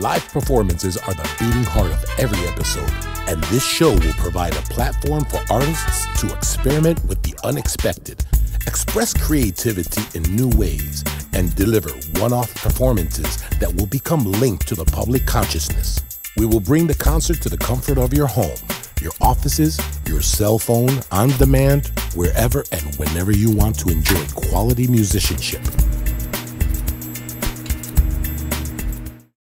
Live performances are the beating heart of every episode, and this show will provide a platform for artists to experiment with the unexpected, express creativity in new ways, and deliver one off performances that will become linked to the public consciousness. We will bring the concert to the comfort of your home, your offices, your cell phone, on demand, wherever and whenever you want to enjoy quality musicianship.